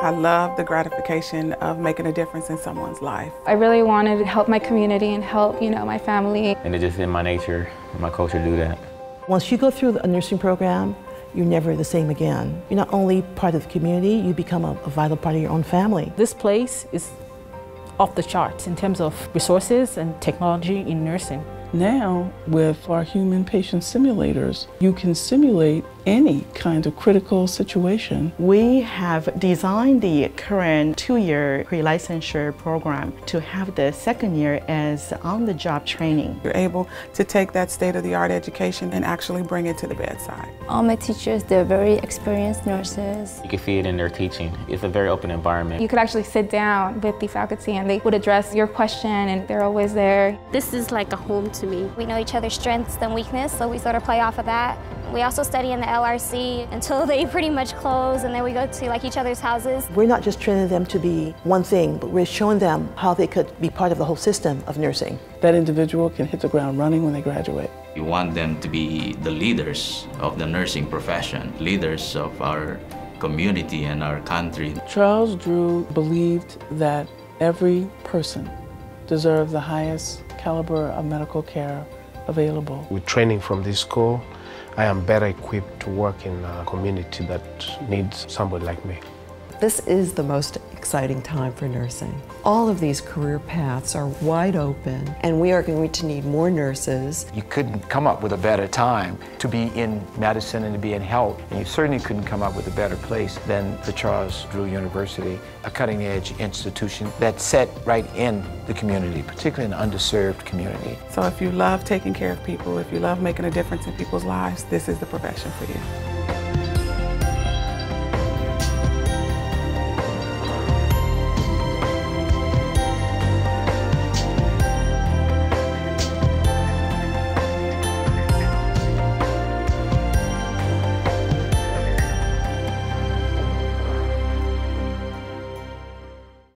I love the gratification of making a difference in someone's life. I really wanted to help my community and help, you know, my family. And it's just in my nature, and my culture to do that. Once you go through a nursing program, you're never the same again. You're not only part of the community, you become a, a vital part of your own family. This place is off the charts in terms of resources and technology in nursing. Now, with our human patient simulators, you can simulate any kind of critical situation. We have designed the current two-year pre-licensure program to have the second year as on-the-job training. You're able to take that state-of-the-art education and actually bring it to the bedside. All my teachers, they're very experienced nurses. You can see it in their teaching. It's a very open environment. You could actually sit down with the faculty and they would address your question and they're always there. This is like a home to me. We know each other's strengths and weakness, so we sort of play off of that. We also study in the LRC until they pretty much close and then we go to like each other's houses. We're not just training them to be one thing, but we're showing them how they could be part of the whole system of nursing. That individual can hit the ground running when they graduate. We want them to be the leaders of the nursing profession, leaders of our community and our country. Charles Drew believed that every person deserved the highest caliber of medical care available. With training from this school, I am better equipped to work in a community that needs somebody like me. This is the most exciting time for nursing. All of these career paths are wide open, and we are going to need more nurses. You couldn't come up with a better time to be in medicine and to be in health. And you certainly couldn't come up with a better place than the Charles Drew University, a cutting edge institution that's set right in the community, particularly an underserved community. So if you love taking care of people, if you love making a difference in people's lives, this is the profession for you.